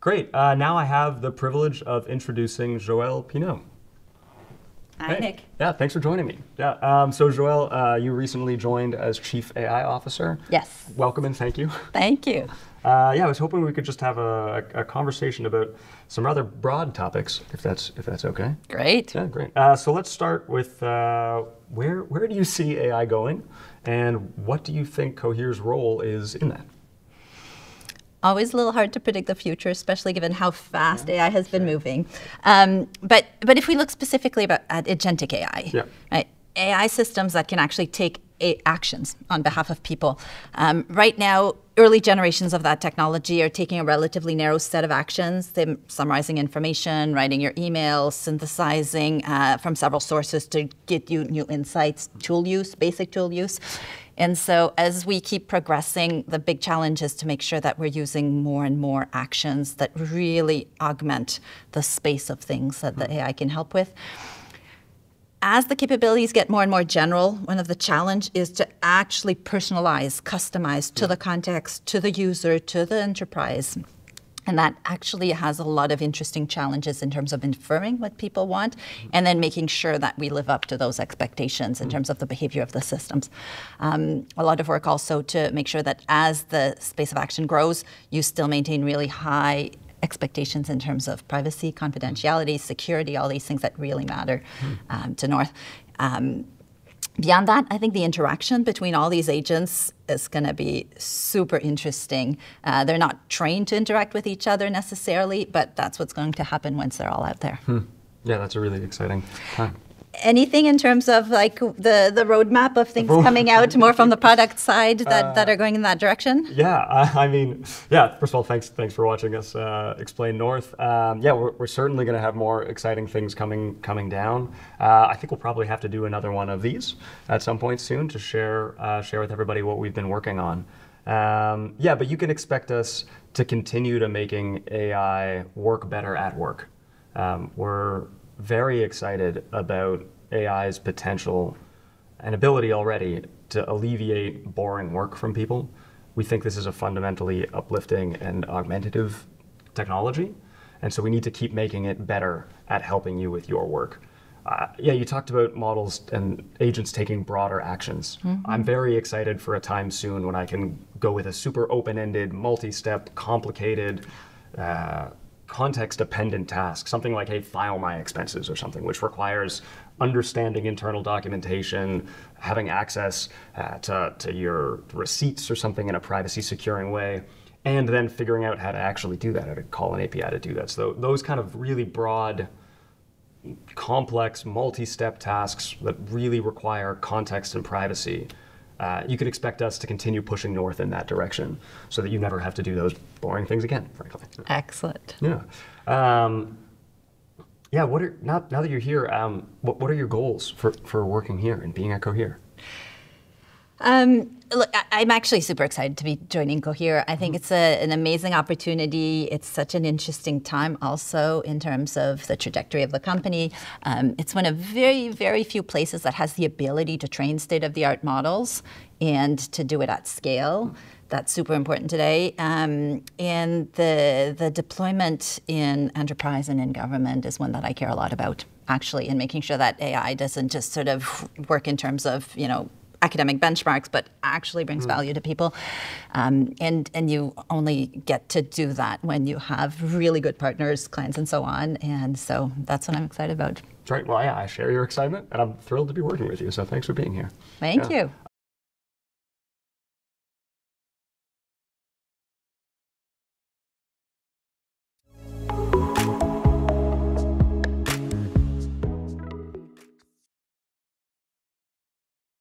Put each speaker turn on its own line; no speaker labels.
Great. Uh, now I have the privilege of introducing Joelle Pineau.
Hi,
Hey.
Nick.
Yeah, thanks for joining me. Yeah. Um, so, Joelle, uh, you recently joined as Chief AI Officer.
Yes.
Welcome and thank you.
Thank you.
Uh, yeah, I was hoping we could just have a, a conversation about some rather broad topics, if that's if that's okay.
Great.
Yeah, great. Uh, so let's start with uh, where where do you see AI going, and what do you think Cohere's role is in that?
Always a little hard to predict the future, especially given how fast AI has been moving. Um, but but if we look specifically about at agentic AI,
Yeah.
right? AI systems that can actually take actions on behalf of people. Um, right now, early generations of that technology are taking a relatively narrow set of actions. They're summarizing information, writing your email, synthesizing uh, from several sources to get you new insights, tool use, basic tool use. And so, as we keep progressing, the big challenge is to make sure that we're using more and more actions that really augment the space of things that the AI can help with. As the capabilities get more and more general, one of the challenge is to actually personalize, customize to the context, to the user, to the enterprise. And that actually has a lot of interesting challenges in terms of inferring what people want and then making sure that we live up to those expectations in terms of the behavior of the systems. Um, a lot of work also to make sure that as the space of action grows, you still maintain really high expectations in terms of privacy, confidentiality, security, all these things that really matter um, to North. Um, Beyond that, I think the interaction between all these agents is going to be super interesting. Uh, they're not trained to interact with each other necessarily, but that's what's going to happen once they're all out there.
Yeah, that's a really exciting time.
Anything in terms of like the, the roadmap of things coming out more from the product side that, that are going in that direction?
Yeah, I, I mean, yeah. First of all, thanks thanks for watching us uh, explain North. Um, yeah, we're, we're certainly going to have more exciting things coming coming down. Uh, I think we'll probably have to do another one of these at some point soon to share uh, share with everybody what we've been working on. Um, yeah, but you can expect us to continue to making AI work better at work. Um, we're very excited about AI's potential and ability already to alleviate boring work from people. We think this is a fundamentally uplifting and augmentative technology, and so we need to keep making it better at helping you with your work. Uh, yeah, you talked about models and agents taking broader actions. I'm very excited for a time soon when I can go with a super open ended, multi step, complicated, uh, context dependent task, something like, hey, file my expenses or something, which requires understanding internal documentation, having access uh, to, to your receipts or something in a privacy securing way, and then figuring out how to actually do that, how to call an API to do that. So those kind of really broad, complex, multi step tasks that really require context and privacy. Uh, you could expect us to continue pushing north in that direction so that you never have to do those boring things again, frankly.
Excellent.
Yeah. Um, yeah. What are now, now that you're here? Um, what, what are your goals for, for working here and being at Cohere?
Um, look, I'm actually super excited to be joining Cohere. I think it's a, an amazing opportunity. It's such an interesting time, also in terms of the trajectory of the company. Um, it's one of very, very few places that has the ability to train state-of-the-art models and to do it at scale. That's super important today. Um, and the the deployment in enterprise and in government is one that I care a lot about, actually, in making sure that AI doesn't just sort of work in terms of you know academic benchmarks, but actually brings value to people. Um, and and you only get to do that when you have really good partners, clients, and so on. And so that's what I'm excited about.
That's right. Well, yeah, I share your excitement, and I'm thrilled to be working with you. So thanks for being here.
Thank
Yeah.
you.